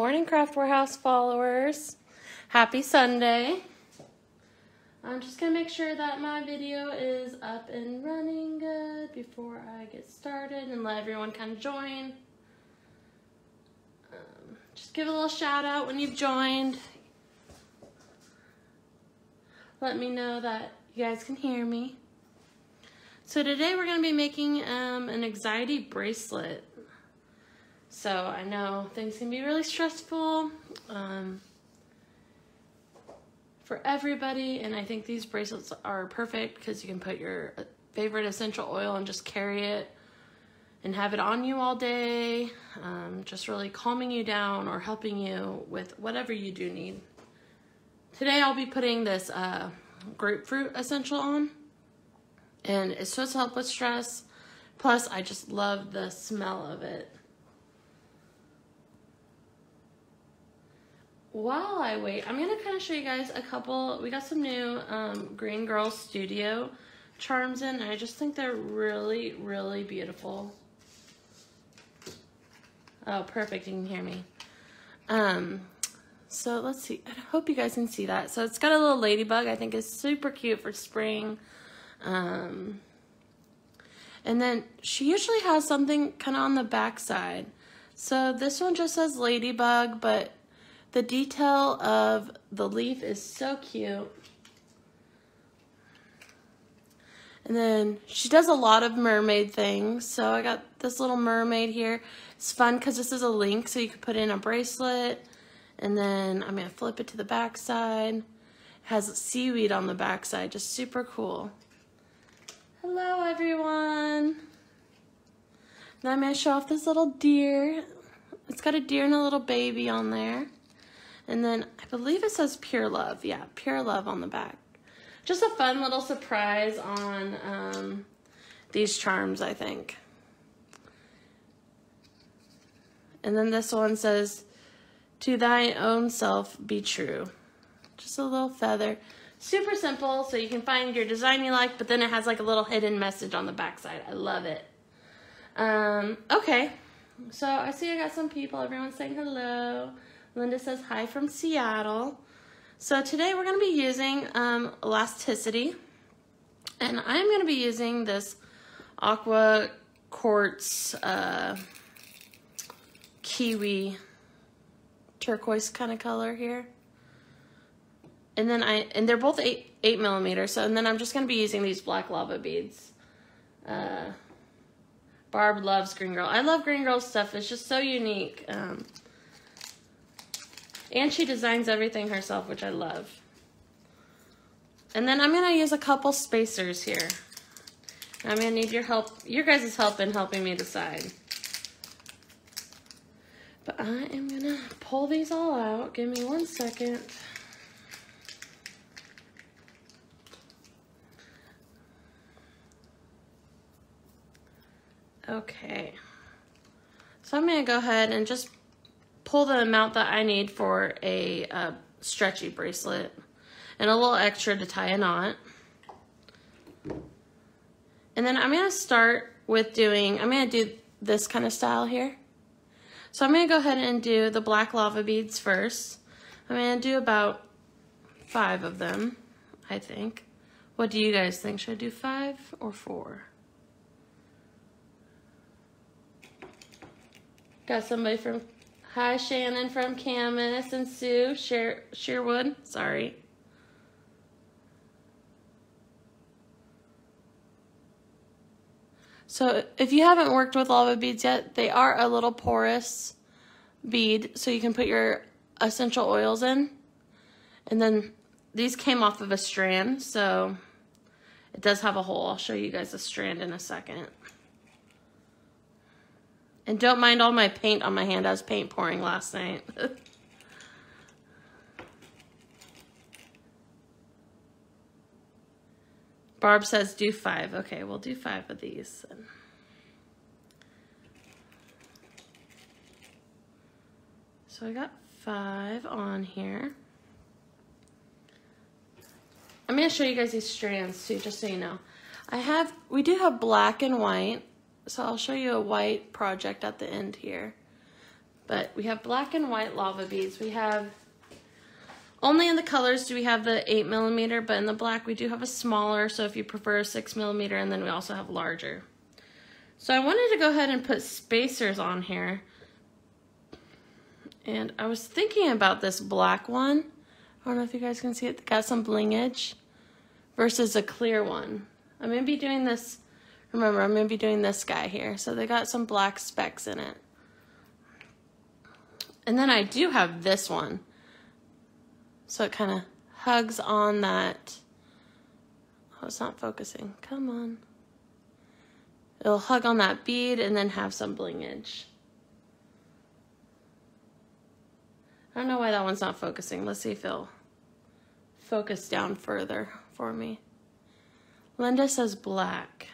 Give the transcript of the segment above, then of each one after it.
morning, Craft Warehouse followers. Happy Sunday. I'm just to make sure that my video is up and running good before I get started and let everyone kind of join. Um, just give a little shout out when you've joined. Let me know that you guys can hear me. So today we're to be making um, an anxiety bracelet. So I know things can be really stressful um, for everybody, and I think these bracelets are perfect because you can put your favorite essential oil and just carry it and have it on you all day, um, just really calming you down or helping you with whatever you do need. Today I'll be putting this uh, grapefruit essential on, and it's supposed to help with stress. Plus, I just love the smell of it. While I wait, I'm going to kind of show you guys a couple. We got some new um, Green Girl Studio charms in. And I just think they're really, really beautiful. Oh, perfect. You can hear me. Um, so let's see. I hope you guys can see that. So it's got a little ladybug. I think is super cute for spring. Um, and then she usually has something kind of on the back side. So this one just says ladybug, but the detail of the leaf is so cute. And then she does a lot of mermaid things. So I got this little mermaid here. It's fun because this is a link, so you can put in a bracelet. And then I'm going to flip it to the back side. It has seaweed on the back side, just super cool. Hello, everyone. Now I'm going to show off this little deer. It's got a deer and a little baby on there. And then I believe it says Pure Love. Yeah, Pure Love on the back. Just a fun little surprise on um, these charms, I think. And then this one says, To thy own self be true. Just a little feather. Super simple, so you can find your design you like, but then it has like a little hidden message on the backside. I love it. Um, okay, so I see I got some people. Everyone's saying hello. Linda says hi from Seattle. So today we're going to be using um, elasticity. And I'm going to be using this Aqua Quartz uh, Kiwi turquoise kind of color here. And then I, and they're both eight, eight millimeter. So, and then I'm just going to be using these black lava beads. Uh, Barb loves Green Girl. I love Green Girl stuff. It's just so unique. Um, and she designs everything herself, which I love. And then I'm going to use a couple spacers here. I'm going to need your help, your guys' help in helping me decide. But I am going to pull these all out. Give me one second. Okay. So I'm to go ahead and just pull the amount that I need for a uh, stretchy bracelet and a little extra to tie a knot. And then I'm going to start with doing, I'm going to do this kind of style here. So I'm going to go ahead and do the black lava beads first. I'm going to do about five of them, I think. What do you guys think? Should I do five or four? Got somebody from Hi, Shannon from Camas and Sue Sher Sherwood. Sorry. So if you haven't worked with lava beads yet, they are a little porous bead, so you can put your essential oils in. And then these came off of a strand, so it does have a hole. I'll show you guys a strand in a second. And don't mind all my paint on my hand. I was paint pouring last night. Barb says do five. Okay, we'll do five of these. So I got five on here. I'm going to show you guys these strands too, just so you know. I have, we do have black and white. So I'll show you a white project at the end here. But we have black and white lava beads. We have, only in the colors do we have the 8 millimeter, but in the black we do have a smaller, so if you prefer a 6 millimeter, and then we also have larger. So I wanted to go ahead and put spacers on here. And I was thinking about this black one. I don't know if you guys can see it. got some blingage versus a clear one. I'm going to be doing this, remember, I'm going to be doing this guy here. So they got some black specks in it. And then I do have this one. So it kind of hugs on that. Oh, it's not focusing. Come on. It'll hug on that bead and then have some blingage. I don't know why that one's not focusing. Let's see if it'll focus down further for me. Linda says black.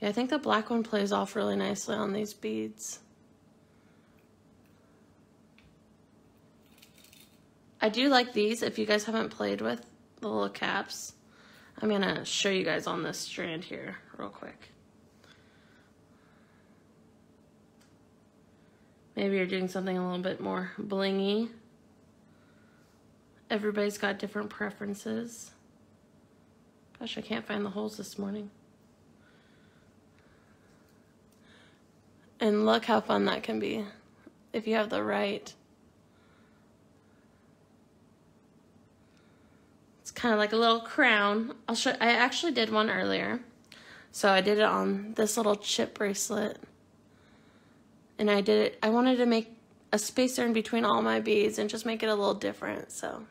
Yeah, I think the black one plays off really nicely on these beads. I do like these if you guys haven't played with the little caps. I'm to show you guys on this strand here real quick. Maybe you're doing something a little bit more blingy. Everybody's got different preferences. Gosh, I can't find the holes this morning. And look how fun that can be if you have the right. It's kind of like a little crown. I'll show, I actually did one earlier. So I did it on this little chip bracelet. And I did it, I wanted to make a spacer in between all my beads and just make it a little different. So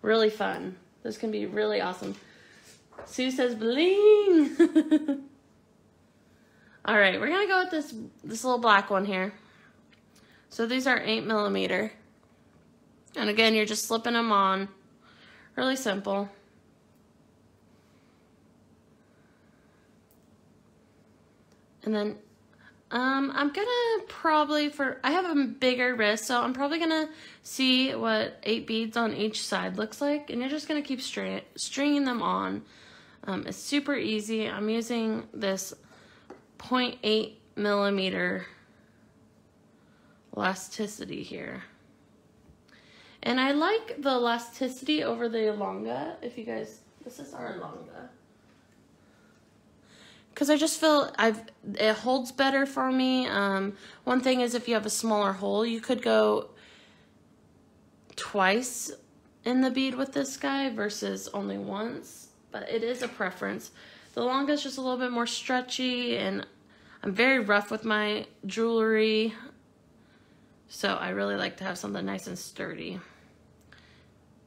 really fun. This can be really awesome. Sue says bling. All right, we're gonna go with this, this little black one here. So these are eight millimeter. And again, you're just slipping them on. Really simple. And then um, I'm gonna probably for, I have a bigger wrist, so I'm probably gonna see what eight beads on each side looks like. And you're just gonna keep string, stringing them on. Um, it's super easy. I'm using this 0.8 millimeter elasticity here. And I like the elasticity over the Elonga. If you guys, this is our Elonga. Because I just feel I've it holds better for me. Um, one thing is if you have a smaller hole, you could go twice in the bead with this guy versus only once. But it is a preference. The Elonga is just a little bit more stretchy and I'm very rough with my jewelry. So I really like to have something nice and sturdy.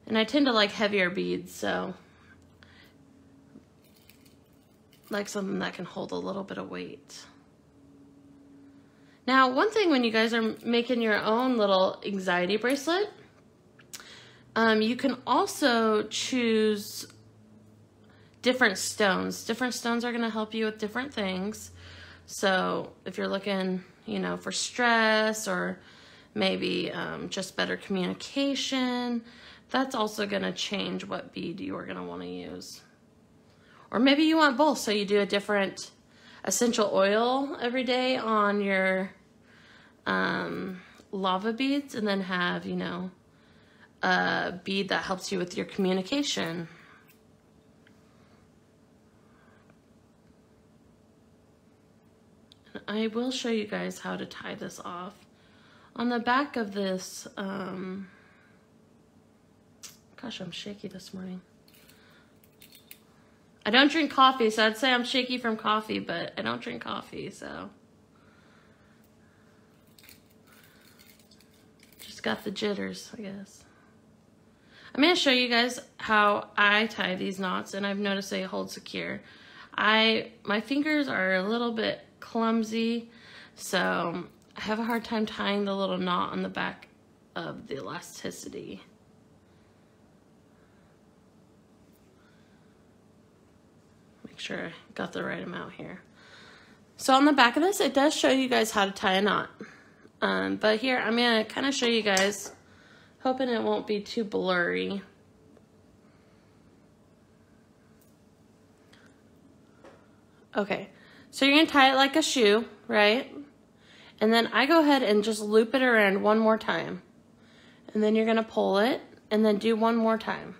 And I tend to like heavier beads, so like something that can hold a little bit of weight. Now, one thing when you guys are making your own little anxiety bracelet, um, you can also choose different stones. Different stones are going to help you with different things. So if you're looking, you know, for stress or maybe um, just better communication, that's also going to change what bead you are going to want to use. Or maybe you want both, so you do a different essential oil every day on your um, lava beads and then have, you know, a bead that helps you with your communication. I will show you guys how to tie this off. On the back of this, um, gosh, I'm shaky this morning. I don't drink coffee, so I'd say I'm shaky from coffee, but I don't drink coffee, so. Just got the jitters, I guess. I'm going to show you guys how I tie these knots, and I've noticed they hold secure. I My fingers are a little bit clumsy, so I have a hard time tying the little knot on the back of the elasticity. Make sure I got the right amount here. So on the back of this, it does show you guys how to tie a knot. Um, but here, I'm to kind of show you guys, hoping it won't be too blurry. Okay, So you're gonna tie it like a shoe, right? And then I go ahead and just loop it around one more time. And then you're gonna pull it and then do one more time.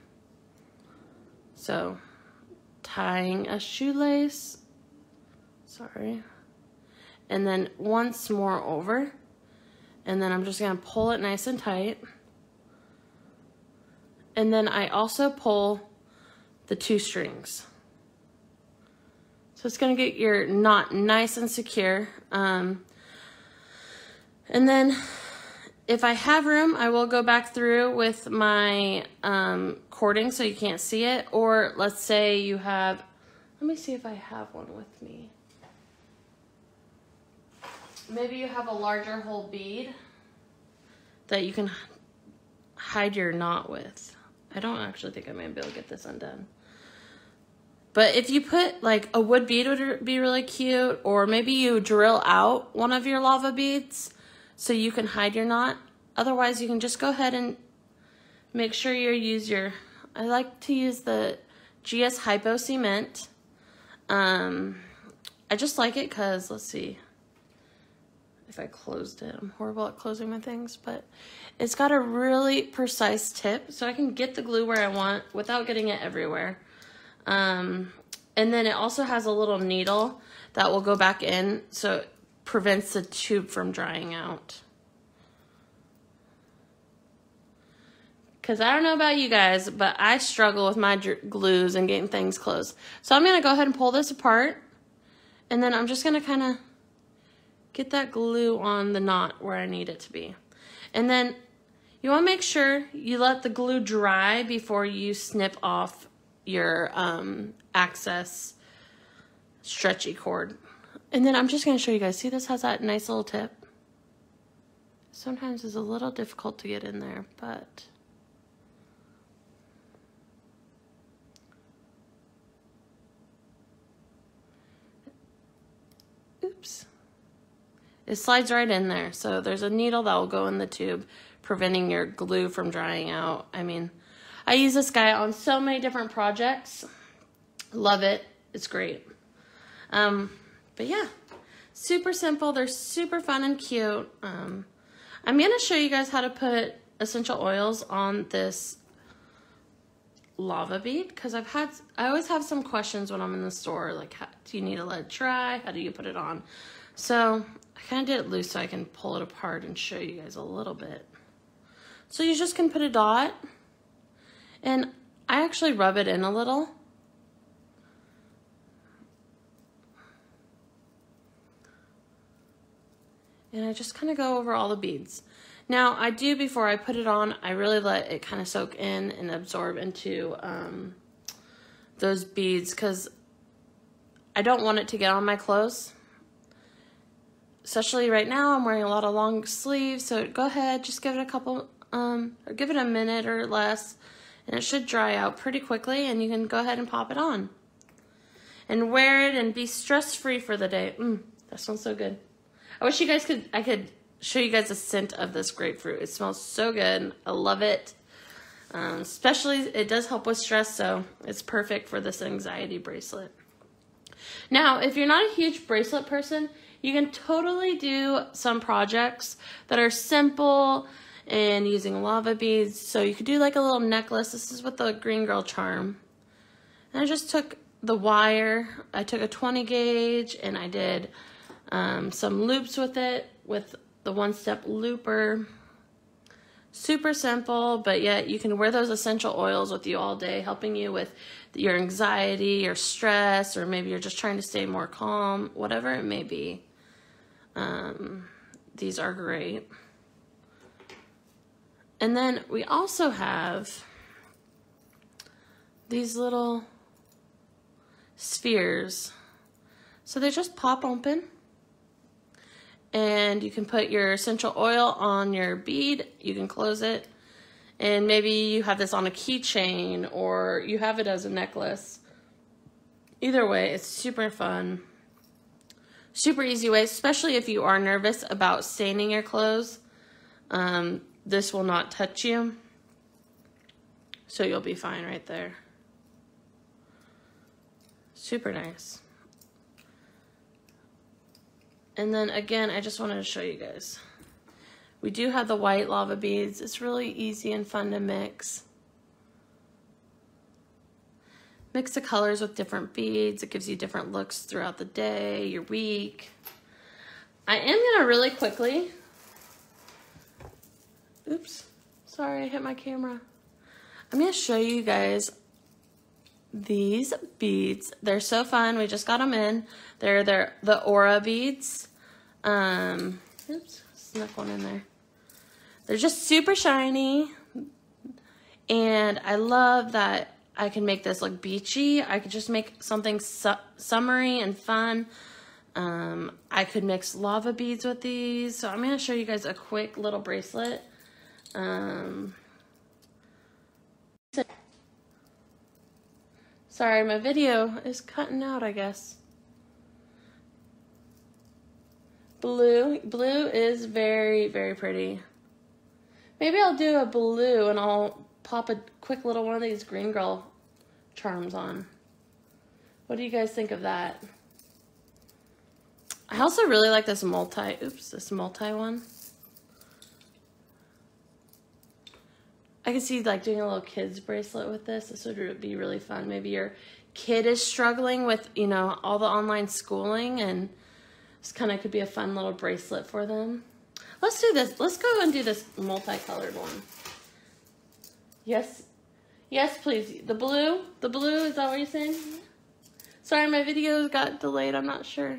So tying a shoelace, sorry. And then once more over. And then I'm just gonna pull it nice and tight. And then I also pull the two strings. So it's gonna get your knot nice and secure. Um, and then if I have room, I will go back through with my um, cording so you can't see it. Or let's say you have, let me see if I have one with me. Maybe you have a larger hole bead that you can hide your knot with. I don't actually think I'm gonna be able to get this undone. But if you put like a wood bead would be really cute, or maybe you drill out one of your lava beads so you can hide your knot. Otherwise, you can just go ahead and make sure you use your, I like to use the GS Hypo Cement. Um, I just like it because, let's see, if I closed it. I'm horrible at closing my things, but it's got a really precise tip so I can get the glue where I want without getting it everywhere. Um, and then it also has a little needle that will go back in so it prevents the tube from drying out. Because I don't know about you guys, but I struggle with my glues and getting things closed. So I'm going to go ahead and pull this apart. And then I'm just going to kind of get that glue on the knot where I need it to be. And then you want to make sure you let the glue dry before you snip off your um, access stretchy cord. And then I'm just going to show you guys. See this has that nice little tip? Sometimes it's a little difficult to get in there, but... Oops. It slides right in there. So there's a needle that will go in the tube, preventing your glue from drying out. I mean, I use this guy on so many different projects. Love it. It's great. Um, but yeah, super simple. They're super fun and cute. Um, I'm going to show you guys how to put essential oils on this lava bead because I've had, I always have some questions when I'm in the store, like, how, do you need to let it dry? How do you put it on? So I kind of did it loose so I can pull it apart and show you guys a little bit. So you just can put a dot and I actually rub it in a little. And I just kind of go over all the beads. Now, I do, before I put it on, I really let it kind of soak in and absorb into um, those beads because I don't want it to get on my clothes. Especially right now, I'm wearing a lot of long sleeves, so go ahead, just give it a couple, um, or give it a minute or less and it should dry out pretty quickly and you can go ahead and pop it on and wear it and be stress free for the day. Mmm, that smells so good. I wish you guys could, I could show you guys a scent of this grapefruit. It smells so good. I love it. Um, especially, it does help with stress, so it's perfect for this anxiety bracelet. Now, if you're not a huge bracelet person, you can totally do some projects that are simple and using lava beads. So you could do like a little necklace. This is with the Green Girl Charm. And I just took the wire. I took a 20 gauge and I did um, some loops with it with the one-step looper. Super simple, but yet you can wear those essential oils with you all day, helping you with your anxiety, your stress, or maybe you're just trying to stay more calm, whatever it may be. Um, these are great. And then we also have these little spheres. So they just pop open and you can put your essential oil on your bead. You can close it and maybe you have this on a keychain or you have it as a necklace. Either way, it's super fun. Super easy way, especially if you are nervous about staining your clothes. Um, this will not touch you. So you'll be fine right there. Super nice. And then again, I just wanted to show you guys. We do have the white lava beads. It's really easy and fun to mix. Mix the colors with different beads. It gives you different looks throughout the day, your week. I am gonna really quickly, oops, sorry, I hit my camera. I'm gonna show you guys these beads. They're so fun. We just got them in. They're, they're the Aura beads. Um, oops, snuck one in there. They're just super shiny. And I love that I can make this look beachy. I could just make something su summery and fun. Um, I could mix lava beads with these. So I'm going to show you guys a quick little bracelet. Um, sorry, my video is cutting out, I guess. Blue. Blue is very, very pretty. Maybe I'll do a blue and I'll pop a quick little one of these green girl charms on. What do you guys think of that? I also really like this multi, oops, this multi one. I can see like doing a little kid's bracelet with this. This would be really fun. Maybe your kid is struggling with, you know, all the online schooling and this kind of could be a fun little bracelet for them. Let's do this. Let's go and do this multicolored one. Yes. Yes, please. The blue? The blue, is that what you're saying? Sorry, my video got delayed. I'm not sure.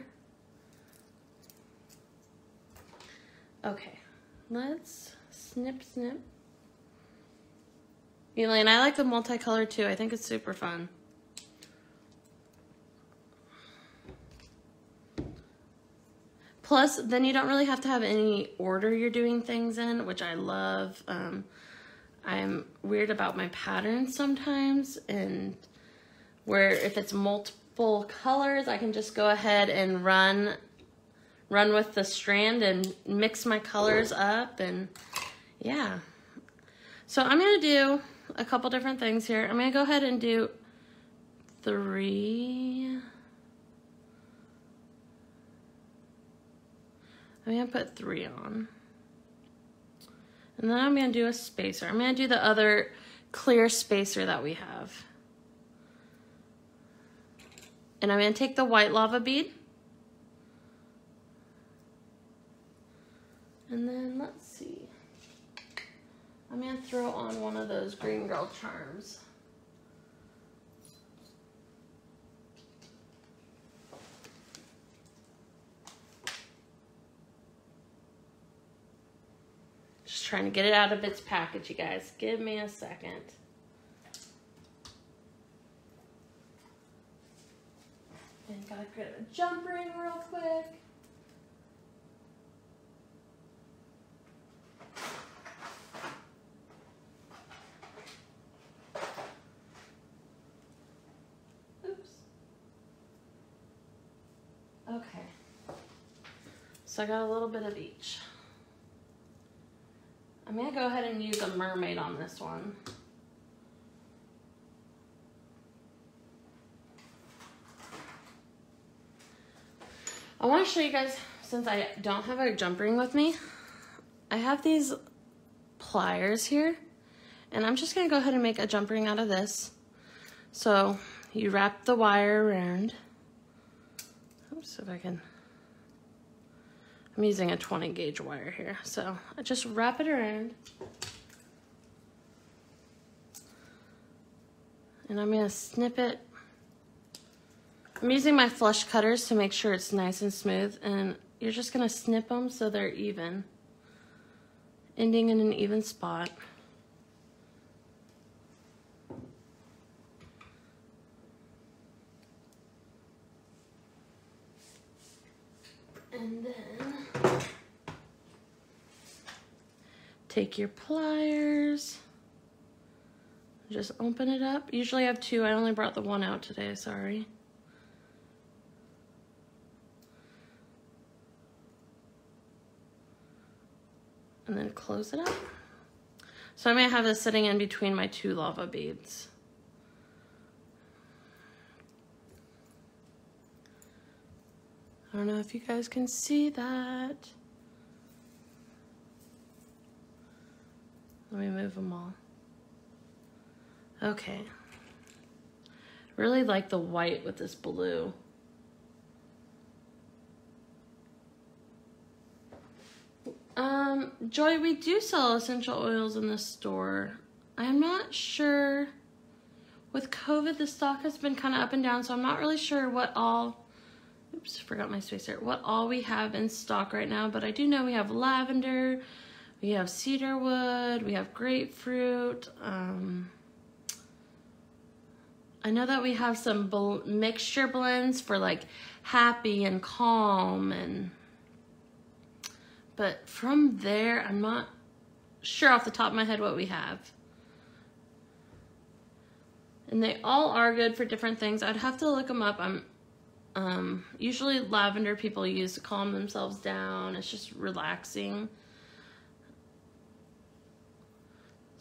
Okay. Let's snip, snip. Elaine, I like the multicolor too. I think it's super fun. Plus, then you don't really have to have any order you're doing things in, which I love. Um, I'm weird about my patterns sometimes, and where if it's multiple colors, I can just go ahead and run run with the strand and mix my colors up, and yeah. So I'm gonna do a couple different things here. I'm gonna go ahead and do three I'm to put three on. And then I'm to do a spacer. I'm to do the other clear spacer that we have. And I'm to take the white lava bead. And then let's. I'm to throw on one of those green girl charms. Just trying to get it out of its package, you guys. Give me a second. And gotta get a jump ring real quick. Oops. Okay. So I got a little bit of each. I'm to go ahead and use a mermaid on this one. I want to show you guys, since I don't have a jump ring with me, I have these pliers here, and I'm just to go ahead and make a jump ring out of this. So you wrap the wire around. Oops, if I can I'm using a 20 gauge wire here. So I just wrap it around. And I'm gonna snip it. I'm using my flush cutters to make sure it's nice and smooth. And you're just gonna snip them so they're even, ending in an even spot. Take your pliers, just open it up. Usually I have two, I only brought the one out today, sorry. And then close it up. So I may have this sitting in between my two lava beads. I don't know if you guys can see that. Let me move them all. Okay. Really like the white with this blue. Um, Joy, we do sell essential oils in the store. I'm not sure. With COVID, the stock has been kind of up and down, so I'm not really sure what all, oops, forgot my spacer, what all we have in stock right now, but I do know we have lavender, we have cedar wood, we have grapefruit. Um, I know that we have some bl mixture blends for like happy and calm and but from there I'm not sure off the top of my head what we have. And they all are good for different things. I'd have to look them up. I'm um, usually lavender people use to calm themselves down. It's just relaxing.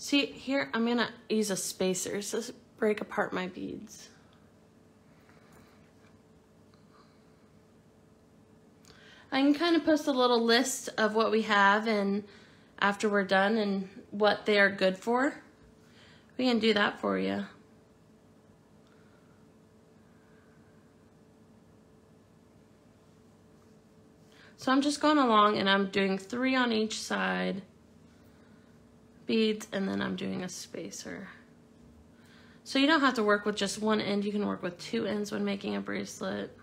See, here I'm gonna use a spacer to break apart my beads. I can kind of post a little list of what we have and after we're done and what they are good for. We can do that for you. So I'm just going along and I'm doing three on each side beads and then I'm doing a spacer. So you don't have to work with just one end, you can work with two ends when making a bracelet.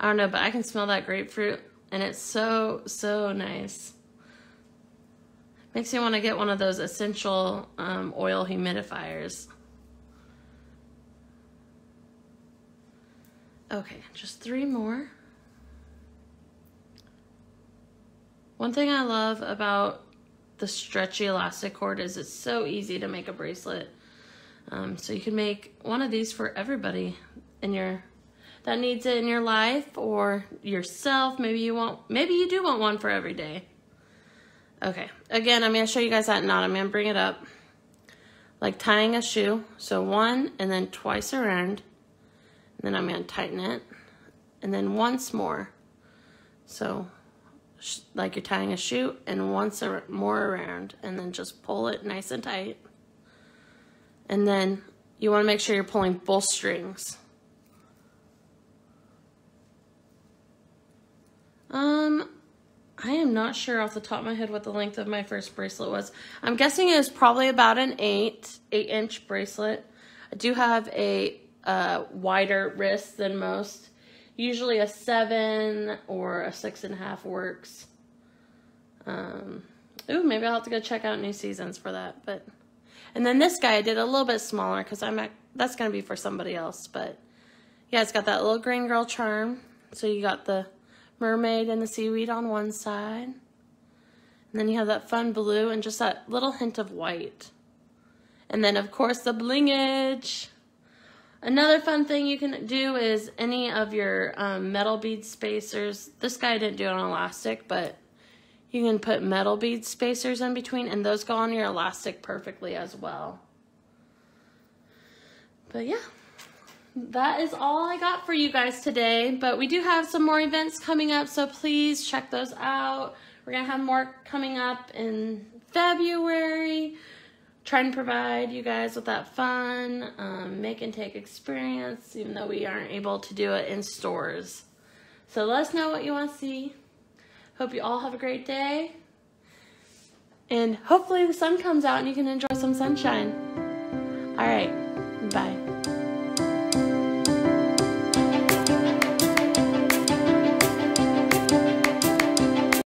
I don't know, but I can smell that grapefruit and it's so, so nice. Makes me want to get one of those essential um, oil humidifiers. Okay, just three more. One thing I love about the stretchy elastic cord is it's so easy to make a bracelet. Um, so you can make one of these for everybody in your that needs it in your life or yourself. Maybe you want, maybe you do want one for every day. Okay, again, I'm gonna show you guys that knot. I'm gonna bring it up like tying a shoe. So one and then twice around. And then I'm gonna tighten it. And then once more. So like you're tying a shoe and once more around and then just pull it nice and tight. And then you want to make sure you're pulling both strings. Um, I am not sure off the top of my head what the length of my first bracelet was. I'm guessing it was probably about an eight, eight inch bracelet. I do have a uh, wider wrist than most. Usually a seven or a six and a half works. Um, ooh, maybe I'll have to go check out new seasons for that. But, and then this guy I did a little bit smaller because I'm at, that's gonna be for somebody else. But yeah, it's got that little green girl charm. So you got the mermaid and the seaweed on one side. And then you have that fun blue and just that little hint of white. And then of course the blingage. Another fun thing you can do is any of your um, metal bead spacers. This guy didn't do it on elastic, but you can put metal bead spacers in between and those go on your elastic perfectly as well. But yeah, that is all I got for you guys today. But we do have some more events coming up, so please check those out. We're to have more coming up in February try and provide you guys with that fun um, make and take experience, even though we aren't able to do it in stores. So let us know what you want to see. Hope you all have a great day. And hopefully the sun comes out and you can enjoy some sunshine. All right, bye.